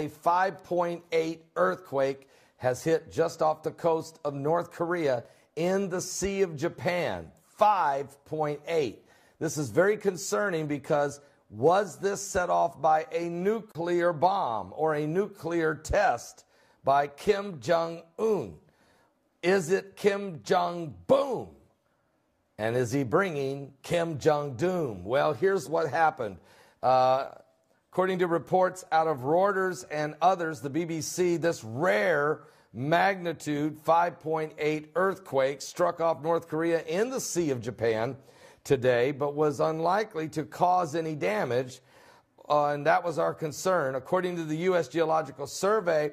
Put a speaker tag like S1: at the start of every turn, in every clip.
S1: A 5.8 earthquake has hit just off the coast of North Korea in the Sea of Japan. 5.8. This is very concerning because was this set off by a nuclear bomb or a nuclear test by Kim Jong un? Is it Kim Jong boom? And is he bringing Kim Jong doom? Well, here's what happened. Uh, According to reports out of Reuters and others, the BBC, this rare magnitude 5.8 earthquake struck off North Korea in the Sea of Japan today, but was unlikely to cause any damage. Uh, and that was our concern. According to the U.S. Geological Survey,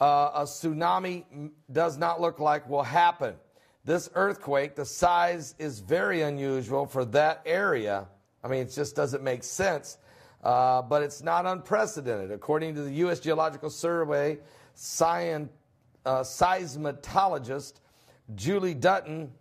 S1: uh, a tsunami does not look like will happen. This earthquake, the size is very unusual for that area. I mean, it just doesn't make sense. Uh, but it's not unprecedented. According to the U.S. Geological Survey, uh, seismologist Julie Dutton,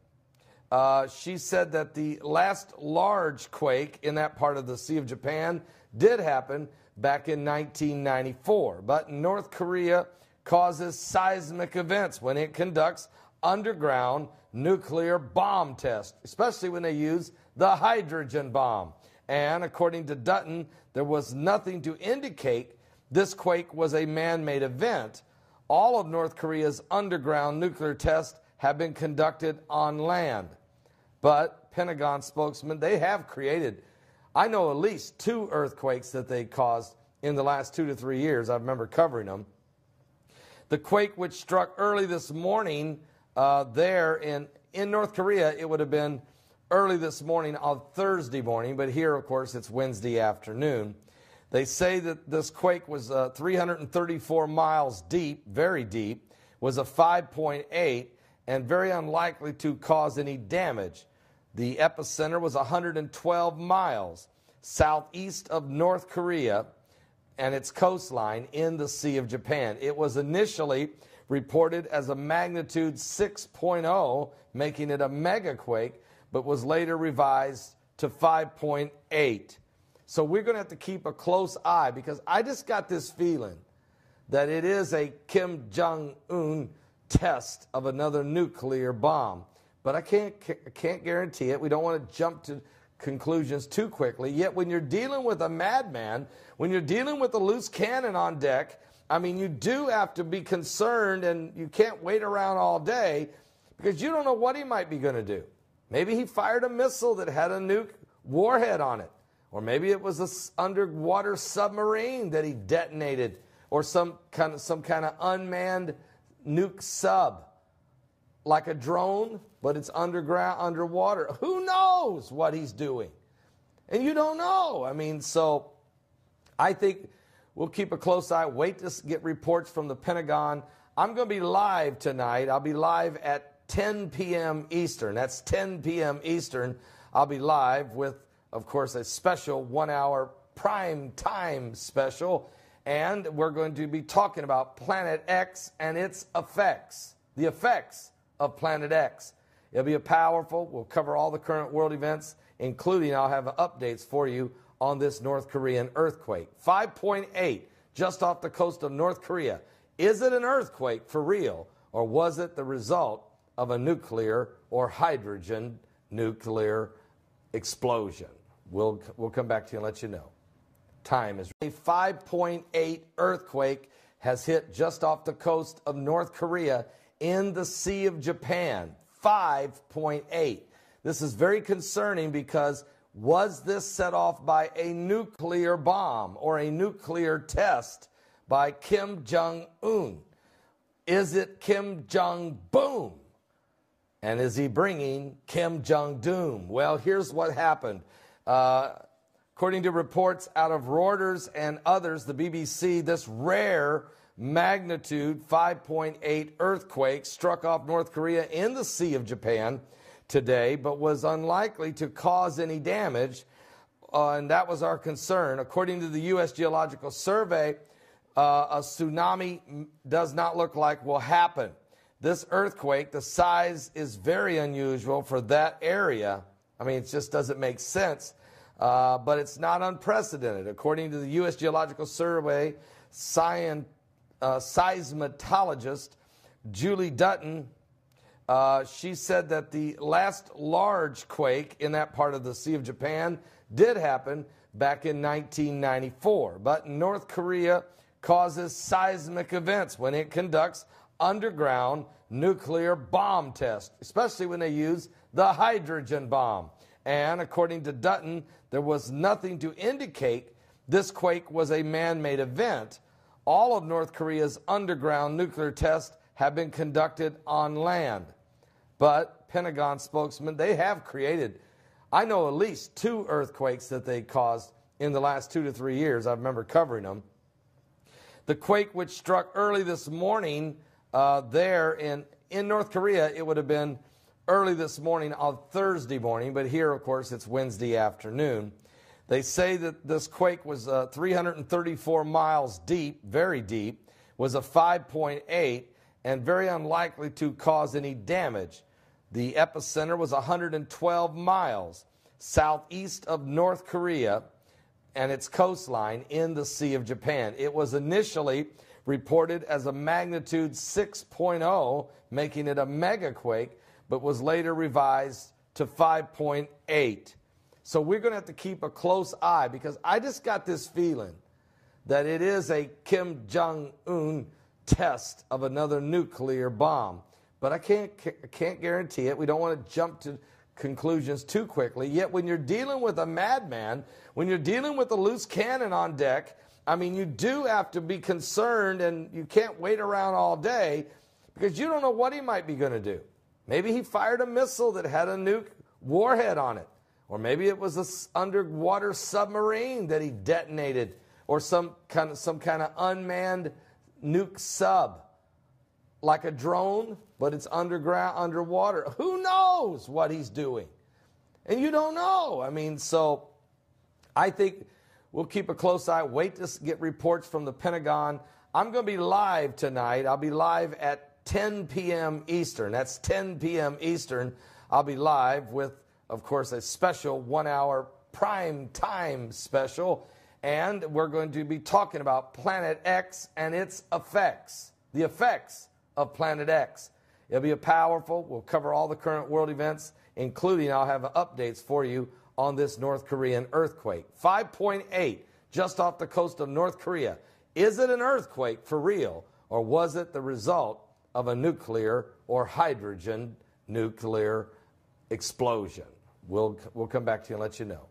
S1: uh, she said that the last large quake in that part of the Sea of Japan did happen back in 1994. But North Korea causes seismic events when it conducts underground nuclear bomb tests, especially when they use the hydrogen bomb. And according to Dutton, there was nothing to indicate this quake was a man made event. All of North Korea's underground nuclear tests have been conducted on land. But Pentagon spokesman, they have created, I know at least two earthquakes that they caused in the last two to three years. I remember covering them. The quake which struck early this morning uh, there in, in North Korea, it would have been early this morning on Thursday morning, but here, of course, it's Wednesday afternoon. They say that this quake was uh, 334 miles deep, very deep, was a 5.8, and very unlikely to cause any damage. The epicenter was 112 miles southeast of North Korea and its coastline in the Sea of Japan. It was initially reported as a magnitude 6.0, making it a megaquake but was later revised to 5.8. So we're going to have to keep a close eye because I just got this feeling that it is a Kim Jong un test of another nuclear bomb. But I can't, can't guarantee it. We don't want to jump to conclusions too quickly. Yet, when you're dealing with a madman, when you're dealing with a loose cannon on deck, I mean, you do have to be concerned and you can't wait around all day because you don't know what he might be going to do. Maybe he fired a missile that had a nuke warhead on it. Or maybe it was an underwater submarine that he detonated, or some kind of, some kind of unmanned nuke sub, like a drone, but it's underground, underwater. Who knows what he's doing? And you don't know. I mean, so I think we'll keep a close eye, wait to get reports from the Pentagon. I'm going to be live tonight. I'll be live at 10 p.m. Eastern. That's 10 p.m. Eastern. I'll be live with, of course, a special one hour prime time special. And we're going to be talking about Planet X and its effects, the effects of Planet X. It'll be a powerful, we'll cover all the current world events, including I'll have updates for you on this North Korean earthquake. 5.8 just off the coast of North Korea. Is it an earthquake for real, or was it the result of a nuclear or hydrogen nuclear explosion. We'll, we'll come back to you and let you know. Time is a 5.8 earthquake has hit just off the coast of North Korea in the Sea of Japan. 5.8. This is very concerning because was this set off by a nuclear bomb or a nuclear test by Kim Jong un? Is it Kim Jong boom? And is he bringing Kim Jong doom? Well, here's what happened. Uh, according to reports out of Reuters and others, the BBC, this rare magnitude 5.8 earthquake struck off North Korea in the Sea of Japan today, but was unlikely to cause any damage. Uh, and that was our concern. According to the U.S. Geological Survey, uh, a tsunami does not look like will happen. This earthquake, the size is very unusual for that area. I mean, it just doesn't make sense, uh, but it's not unprecedented. According to the U.S. Geological Survey, uh, seismologist Julie Dutton, uh, she said that the last large quake in that part of the Sea of Japan did happen back in 1994. But North Korea causes seismic events when it conducts underground nuclear bomb test, especially when they use the hydrogen bomb. And according to Dutton, there was nothing to indicate this quake was a man made event. All of North Korea's underground nuclear tests have been conducted on land. But Pentagon spokesman, they have created, I know at least two earthquakes that they caused in the last two to three years. I remember covering them. The quake which struck early this morning uh, there in, in North Korea, it would have been early this morning on Thursday morning, but here, of course, it's Wednesday afternoon. They say that this quake was uh, 334 miles deep, very deep, was a 5.8, and very unlikely to cause any damage. The epicenter was 112 miles southeast of North Korea and its coastline in the Sea of Japan. It was initially reported as a magnitude 6.0, making it a megaquake, but was later revised to 5.8. So we're going to have to keep a close eye because I just got this feeling that it is a Kim Jong un test of another nuclear bomb. But I can't, can't guarantee it. We don't want to jump to conclusions too quickly. Yet, when you're dealing with a madman, when you're dealing with a loose cannon on deck, I mean, you do have to be concerned and you can't wait around all day because you don't know what he might be going to do. Maybe he fired a missile that had a nuke warhead on it. Or maybe it was an underwater submarine that he detonated, or some kind of, some kind of unmanned nuke sub, like a drone, but it's underground, underwater. Who knows what he's doing? And you don't know. I mean, so I think we'll keep a close eye, wait to get reports from the Pentagon. I'm going to be live tonight. I'll be live at 10 p.m. Eastern. That's 10 p.m. Eastern. I'll be live with of course, a special one hour prime time special. And we're going to be talking about Planet X and its effects, the effects of Planet X. It'll be a powerful, we'll cover all the current world events, including I'll have updates for you on this North Korean earthquake. 5.8 just off the coast of North Korea. Is it an earthquake for real, or was it the result of a nuclear or hydrogen nuclear explosion? We'll, we'll come back to you and let you know.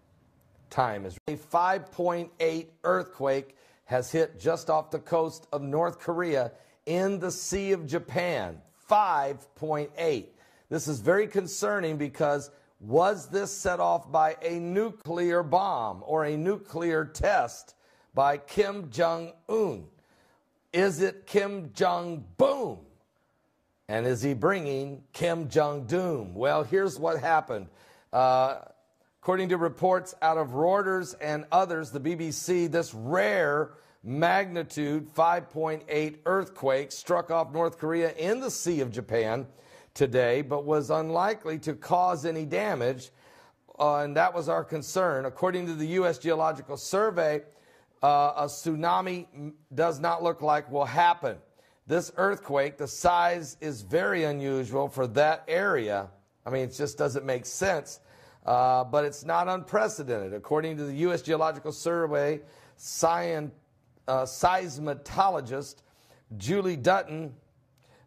S1: Time is a 5.8 earthquake has hit just off the coast of North Korea in the Sea of Japan. 5.8. This is very concerning because was this set off by a nuclear bomb or a nuclear test by Kim Jong un? Is it Kim Jong boom? And is he bringing Kim Jong doom? Well, here's what happened. Uh, according to reports out of Reuters and others, the BBC, this rare magnitude 5.8 earthquake struck off North Korea in the Sea of Japan today, but was unlikely to cause any damage. Uh, and that was our concern. According to the U.S. Geological Survey, uh, a tsunami does not look like will happen. This earthquake, the size is very unusual for that area I mean, it just doesn't make sense. Uh, but it's not unprecedented. According to the U.S. Geological Survey, science, uh, seismologist Julie Dutton,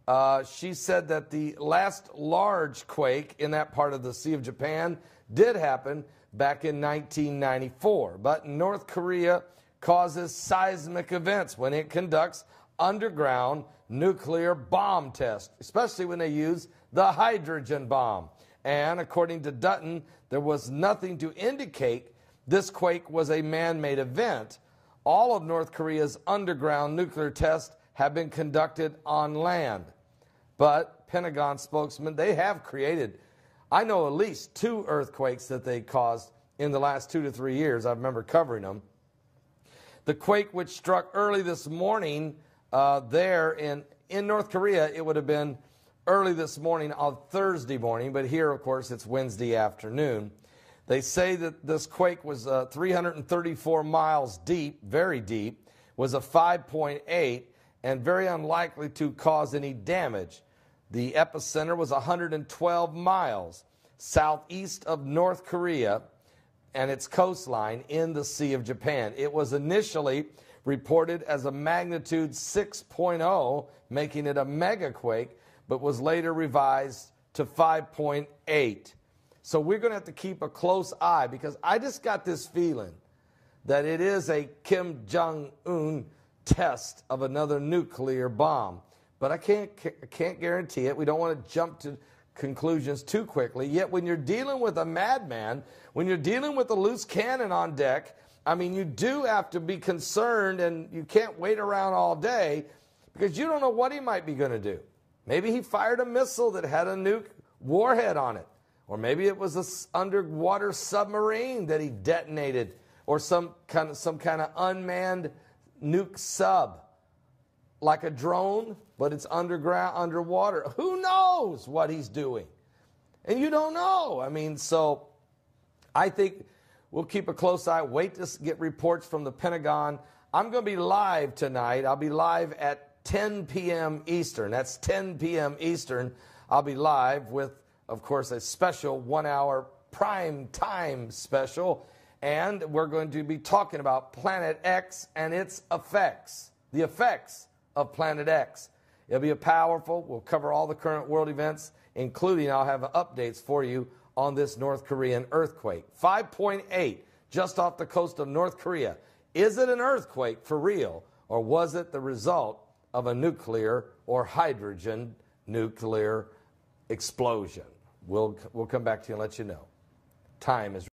S1: uh, she said that the last large quake in that part of the Sea of Japan did happen back in 1994. But North Korea causes seismic events when it conducts underground nuclear bomb tests, especially when they use the hydrogen bomb. And according to Dutton, there was nothing to indicate this quake was a man made event. All of North Korea's underground nuclear tests have been conducted on land. But Pentagon spokesman, they have created, I know at least two earthquakes that they caused in the last two to three years. I remember covering them. The quake which struck early this morning uh, there in, in North Korea, it would have been early this morning on Thursday morning, but here, of course, it's Wednesday afternoon. They say that this quake was uh, 334 miles deep, very deep, was a 5.8 and very unlikely to cause any damage. The epicenter was 112 miles southeast of North Korea and its coastline in the Sea of Japan. It was initially reported as a magnitude 6.0, making it a megaquake, but was later revised to 5.8. So we're going to have to keep a close eye because I just got this feeling that it is a Kim Jong un test of another nuclear bomb. But I can't, can't guarantee it. We don't want to jump to conclusions too quickly. Yet, when you're dealing with a madman, when you're dealing with a loose cannon on deck, I mean, you do have to be concerned and you can't wait around all day because you don't know what he might be going to do. Maybe he fired a missile that had a nuke warhead on it. Or maybe it was an underwater submarine that he detonated, or some kind of, some kind of unmanned nuke sub, like a drone, but it's underground, underwater. Who knows what he's doing? And you don't know. I mean, so I think we'll keep a close eye, wait to get reports from the Pentagon. I'm going to be live tonight. I'll be live at 10 p.m. Eastern. That's 10 p.m. Eastern. I'll be live with, of course, a special one hour prime time special. And we're going to be talking about Planet X and its effects, the effects of Planet X. It'll be a powerful, we'll cover all the current world events, including I'll have updates for you on this North Korean earthquake. 5.8 just off the coast of North Korea. Is it an earthquake for real, or was it the result of a nuclear or hydrogen nuclear explosion? We'll, we'll come back to you and let you know. Time is